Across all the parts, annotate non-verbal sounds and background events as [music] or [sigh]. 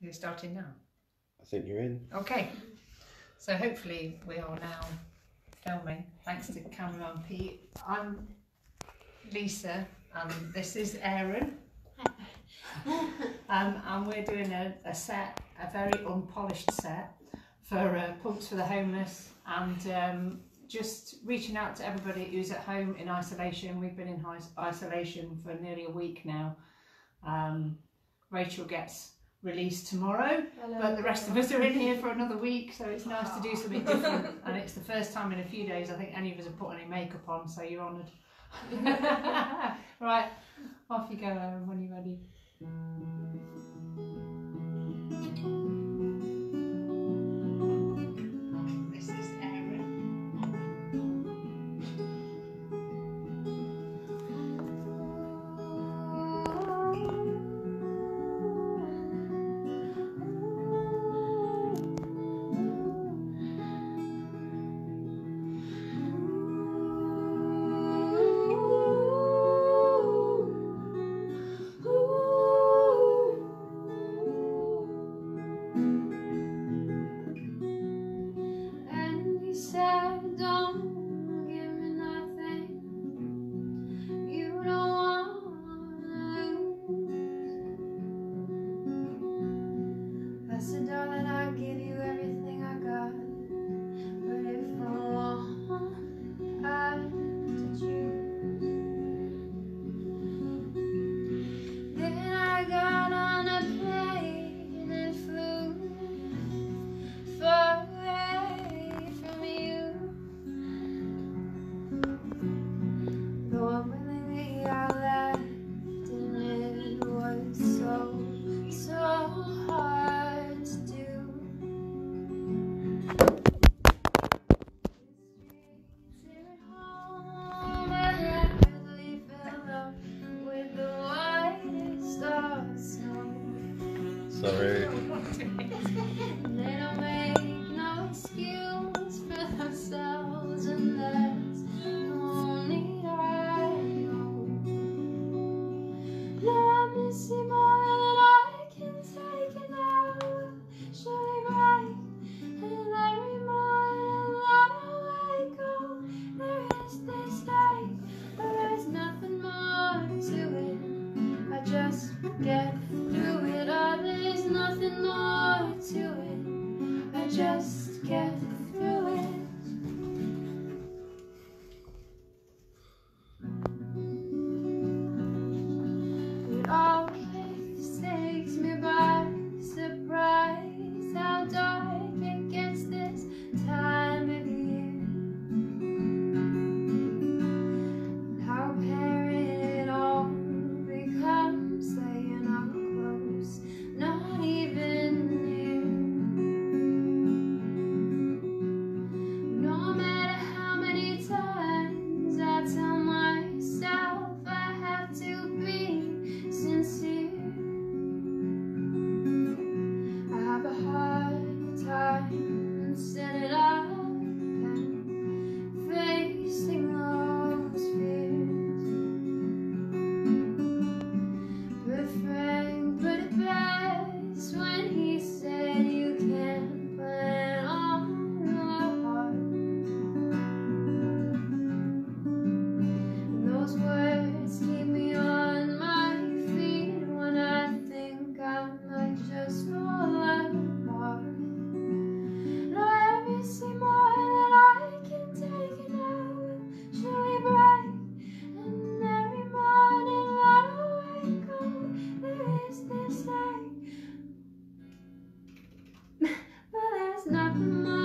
You're starting now. I think you're in. Okay. So hopefully we are now filming. Thanks to cameraman Pete. I'm Lisa, and this is Aeron. [laughs] um, and we're doing a, a set, a very unpolished set for uh, Punk for the Homeless, and um, just reaching out to everybody who's at home in isolation. We've been in isolation for nearly a week now. Um, Rachel gets released tomorrow, Hello. but the rest of us are in here for another week, so it's nice to do oh. something different. [laughs] and it's the first time in a few days I think any of us have put any makeup on, so you're honoured. [laughs] right, off you go, Aeron, when you're ready. my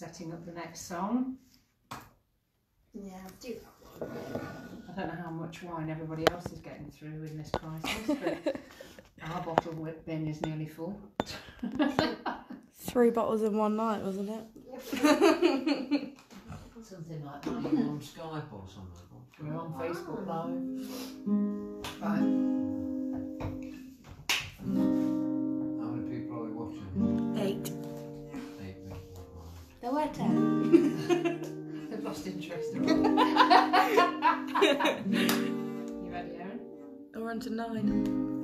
setting up the next song. Yeah, do that. I don't know how much wine everybody else is getting through in this crisis, but [laughs] our bottle whip bin is nearly full. [laughs] Three bottles in one night, wasn't it? [laughs] something like that. You're on Skype or something. We're on Facebook ah. Live. Bye. sweater. [laughs] I've lost interest. [laughs] [laughs] you ready, Aeron? We're on to nine.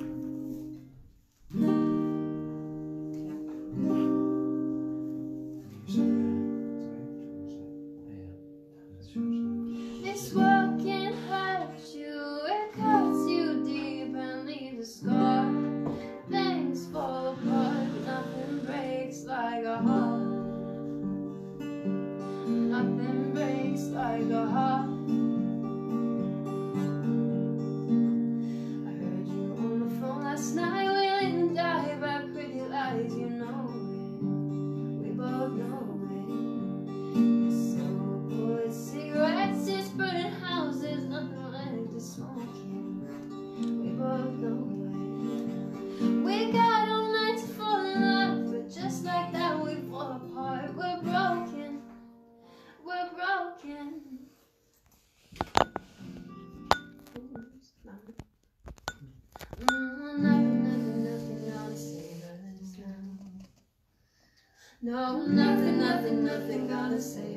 nothing, nothing, nothing gotta say.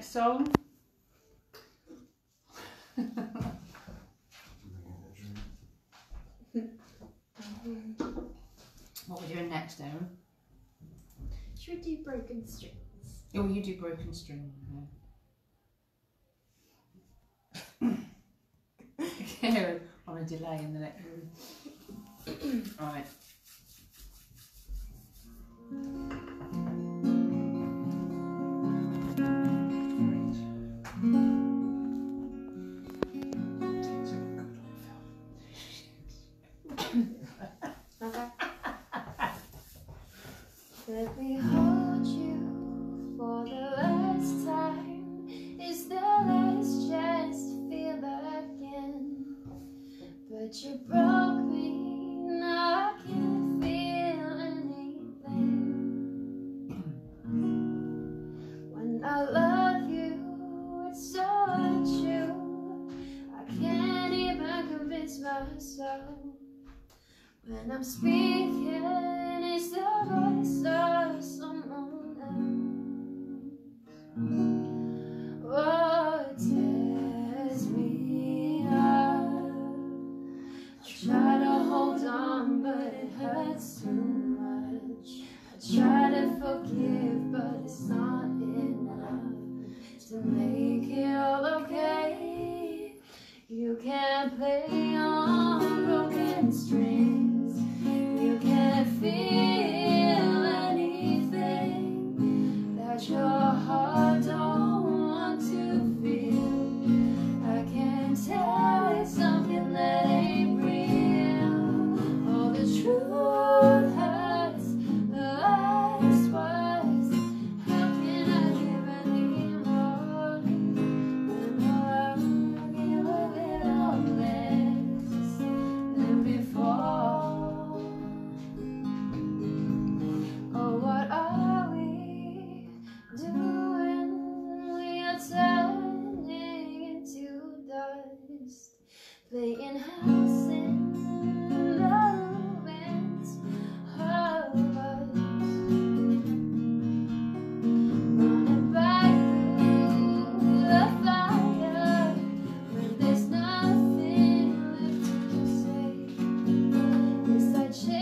Next song. what we're doing next, Aeron? Should we do broken strings? Oh, you do broken string. Karen [laughs] on a delay in the next room. All right. When I'm speaking.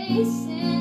faces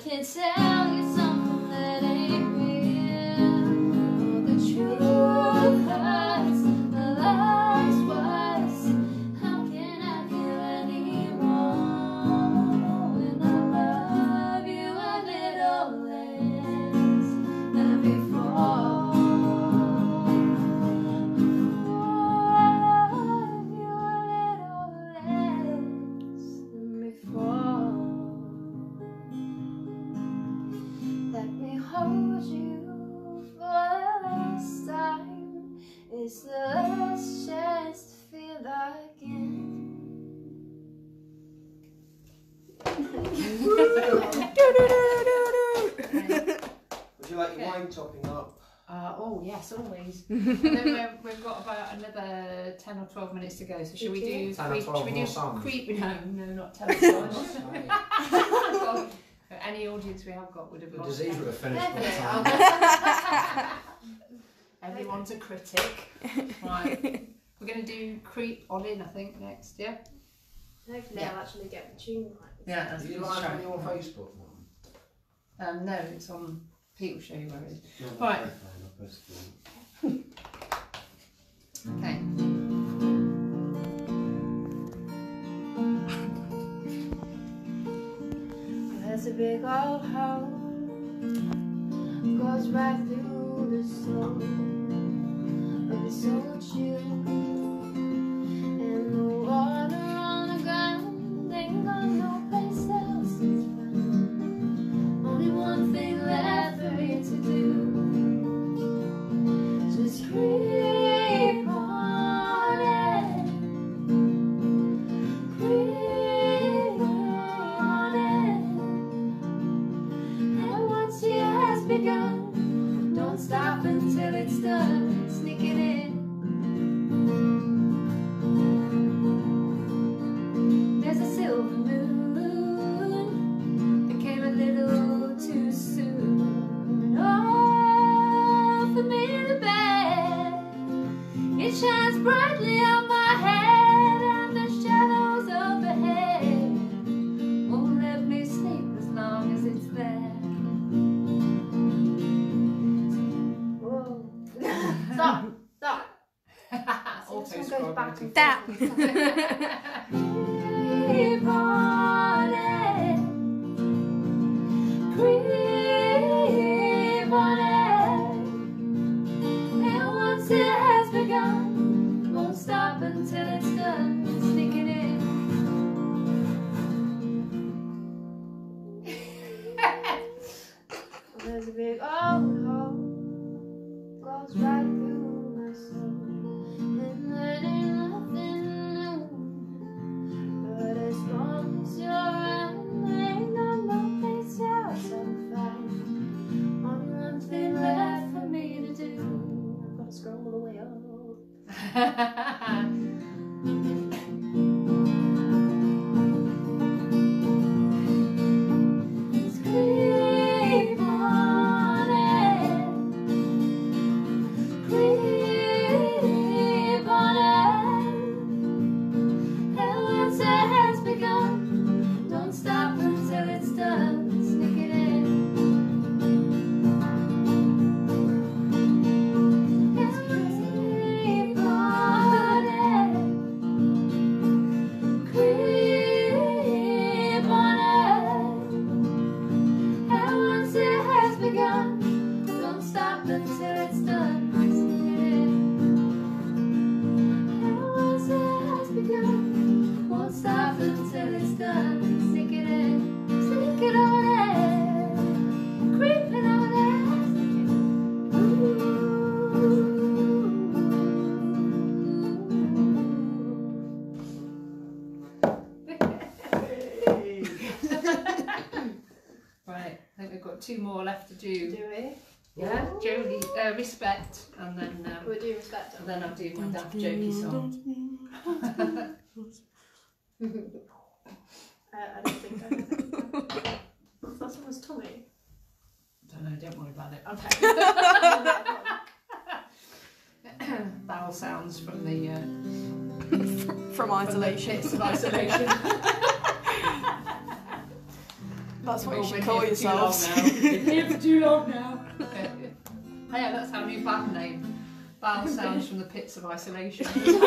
can tell you Oh yes, always. [laughs] and then we've got about another ten or twelve minutes to go. So should we do? 10 or creep- 12 should we do creep? No, no, not ten or [laughs] twelve. [laughs] Any audience we have got would have been. disease would have finished by the time. Everyone's a critic. Right. We're going to do creep on in, I think, next. Yeah. Hopefully, I'll actually get the tune right. Yeah, Do you live on your Facebook, Um, no, it's on Pete will show you where it is. Right. Okay. There's a big old hole goes right through the soul of a soldier, This [laughs] one then I'll do my daft jokey song. [laughs] [laughs] Uh, I don't think I know. That someone's tummy. Don't know, don't worry about it. Okay. [laughs] Vowel sounds from the uh, From from the isolation. pits of isolation. That's what you should call here for too long yourselves. now. Been here for too long now. Oh yeah, that's our new band name. Vowel [laughs] sounds from the pits of isolation. [laughs] you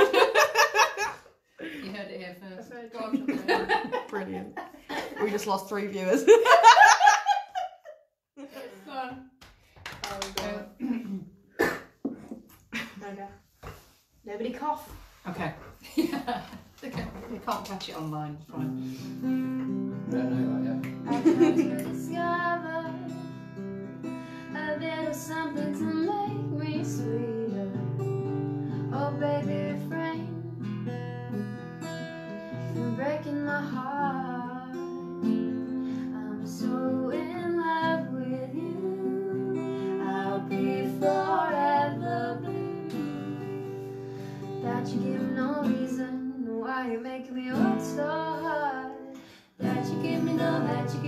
heard it here first. That's Go on. [laughs] Brilliant. We just lost three viewers. Go on. Oh, God. [coughs] Okay. Nobody cough. Okay. yeah. Okay. We can't catch it online. It's fine. Mm. Don't know that yet. I tried to discover a little something to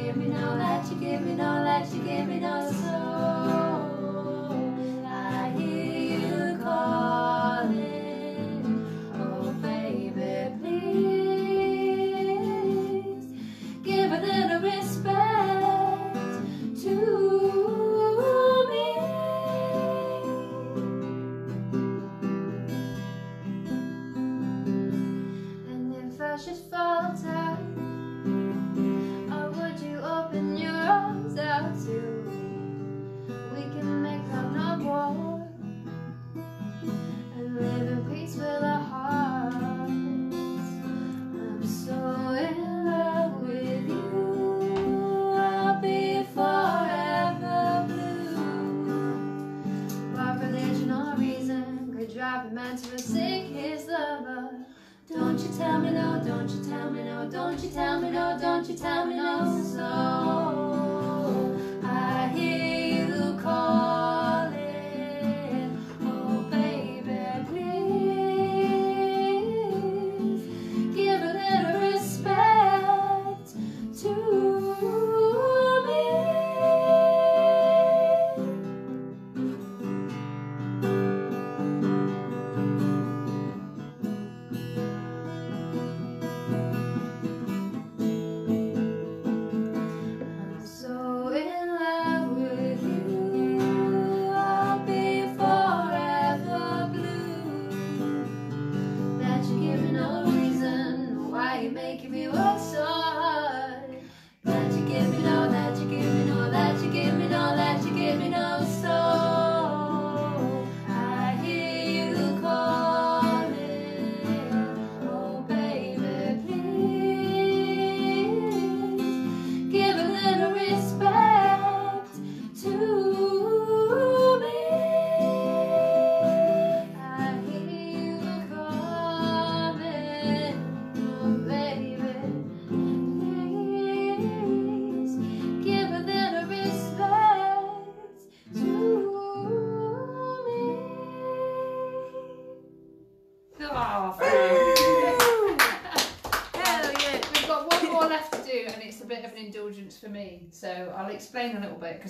give me no, that you give me no, that you give me no soul. Man to forsake his lover? Don't you tell me no, don't you tell me no, don't you tell me no, don't you tell me no. So I hear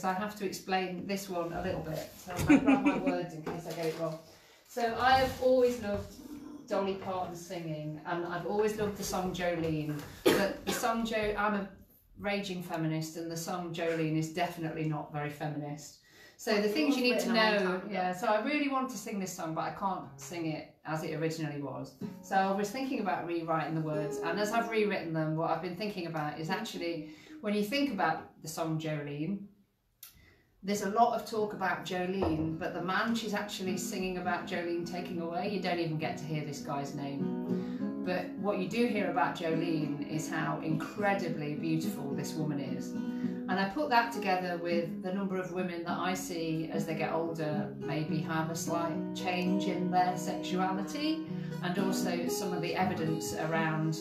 because I have to explain this one a little bit. So I'll grab my words in case I get it wrong. So I have always loved Dolly Parton singing, and I've always loved the song Jolene. But the song Jo, I'm a raging feminist, and the song Jolene is definitely not very feminist. So the things you need to written a long know, yeah. So I really want to sing this song, but I can't sing it as it originally was. So I was thinking about rewriting the words, and as I've rewritten them, what I've been thinking about is actually when you think about the song Jolene, there's a lot of talk about Jolene, but the man she's actually singing about Jolene taking away, you don't even get to hear this guy's name. But what you do hear about Jolene is how incredibly beautiful this woman is. And I put that together with the number of women that I see as they get older maybe have a slight change in their sexuality and also some of the evidence around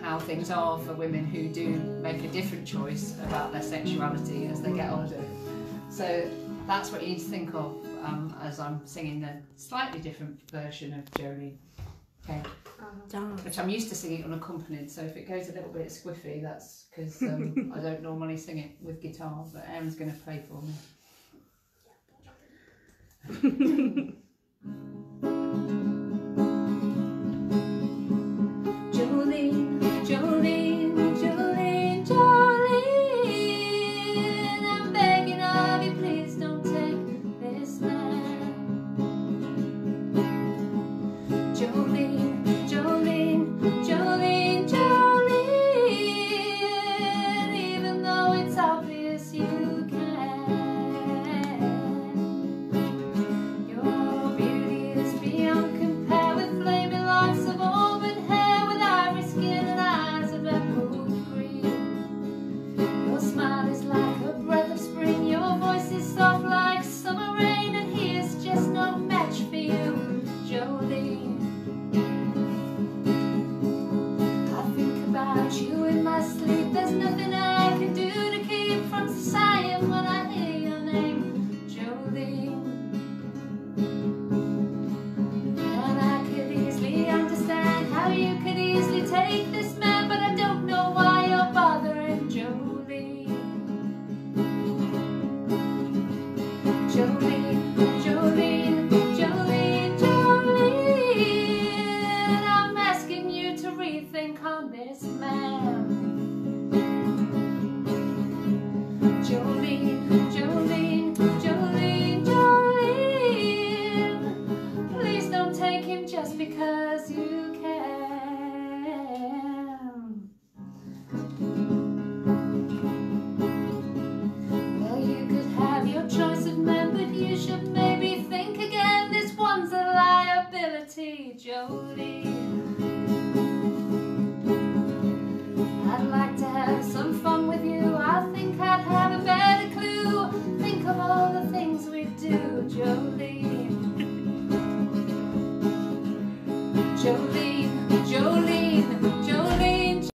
how things are for women who do make a different choice about their sexuality as they get older. So that's what you need to think of um, as I'm singing the slightly different version of Jolene. Okay, Damn. which I'm used to singing unaccompanied, so if it goes a little bit squiffy, that's because um, [laughs] I don't normally sing it with guitar, but Aeron's going to play for me. [laughs] Jolene, Jolene,